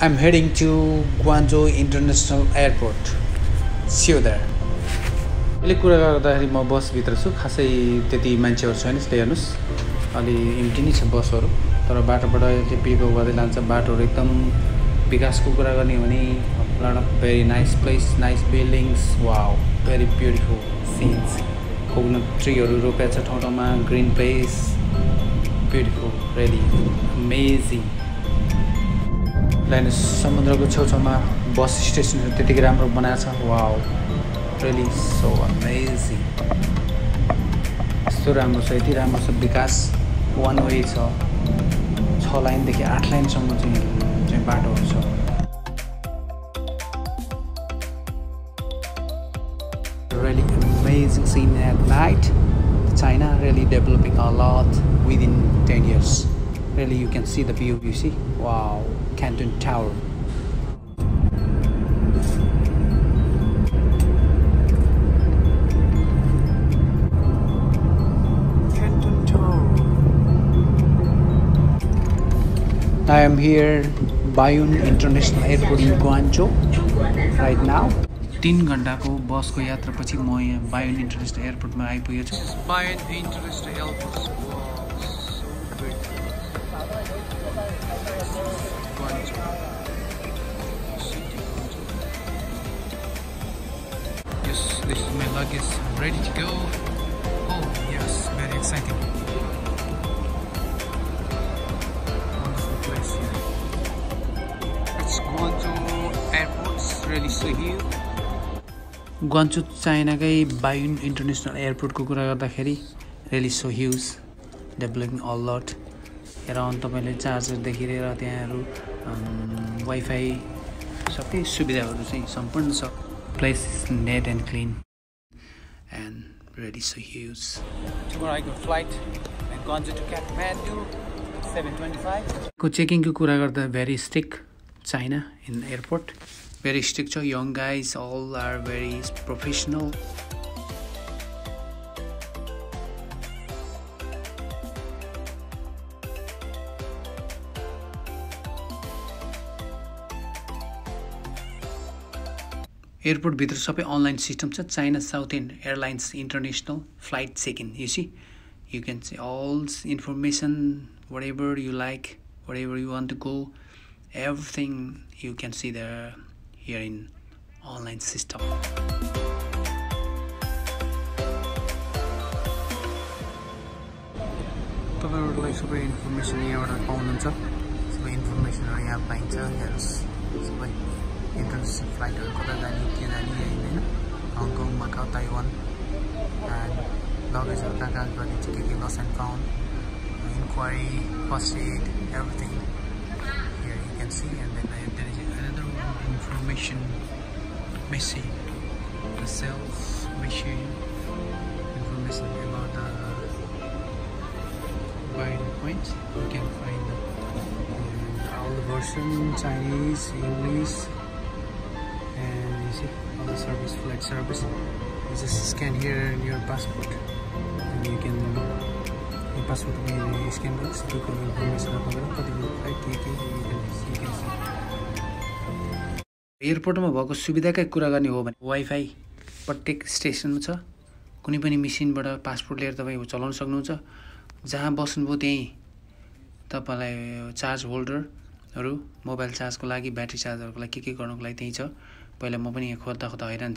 I'm heading to Guangzhou International Airport. See you there. अहिले कुरा गर्दाखेरि म बसभित्र छु। खासै त्यति मान्छेहरू छैन त्यही हेर्नुहोस्। अलि इम्टी नै छ बसहरू। तर बाटोबाट त्यो पिकअप गर्दै लान्छ। बाटोहरू एकदम विकासको कुरा गर्ने हो भने लड very nice place nice buildings वा भेरी ब्युटिफुल सिन्स कोकोनट ट्रीहरू रोपेको छ ठाउँ ठाउँमा green place beautiful really amazing समुद्रको छेउछाउमा बस स्टेसनहरू त्यतिकै राम्रो बनाएको छ। वा रेली सो अमेजिङ यस्तो राम्रो छ यति राम्रो छ विकास वान वे छ। छ लाइनदेखि आठ लाइनसम्म चाहिँ चाहिँ बाटोहरू छ। Night China really developing at within ten years really you can see the पियुपिसी वा canton tower canton tower i am here bayun international airport in guangzhou right now तिन घन्टाको बसको यात्रापछि म यहाँ बायोन इन्टरनेसनल एयरपोर्टमा आइपुगेको छु Baiyun international airport this is my luggage ready to go. Oh, yes, very exciting. Wonderful place here. It's Guangzhou Airport, it's really so huge. Guangzhou चाइनाकै Baiyun international एयरपोर्टको कुरा गर्दाखेरि really so huge developing all lot हेर तपाईँले चार्जरदेखि लिएर त्यहाँहरू wifi सबै सुविधाहरू चाहिँ सम्पूर्ण छ place is neat and clean and ready so huge को चेकिङको कुरा गर्दा very strict China in airport very strict so young guys all are very professional. एयरपोर्टभित्र सबै अनलाइन सिस्टम छ। China Southern Airlines international flight check in. You see you can see all information whatever you like whatever you want to go everything you can see there here in online system. तपाईँहरूलाई सबै information यहाँबाट पाउनुहुन्छ। सबै इन्फर्मेसनहरू यहाँ पाइन्छ। हेर्नुहोस् सबै। International फ्लाइटहरू कता जाने के जाने होइन हङकङ मकाउ ताइवान लगेजहरू कहाँ कहाँ गरिन्छ के के lost and found inquiry first aid everything here you can see and then there is another information machine the self machine information about the buying points you can find and all the version Chinese English And you see all the service flight service. You just scan here your passport. And you can गर्नुहोस् त्यो information तपाईँलाई कतिको flight के के एयरपोर्टमा भएको सुविधाकै कुरा गर्ने हो भने वाइफाई प्रत्येक स्टेसनमा छ। कुनै पनि मेसिनबाट पासपोर्ट लिएर तपाईँ चलाउन सक्नुहुन्छ। जहाँ बस्नुभयो त्यहीँ तपाईँलाई चार्ज होल्डरहरू मोबाइल चार्जको लागि ब्याट्री चार्जहरूको लागि के के गर्नुको लागि त्यहीँ छ। पहिला म पनि यहाँ खोज्दा खोज्दा हैरान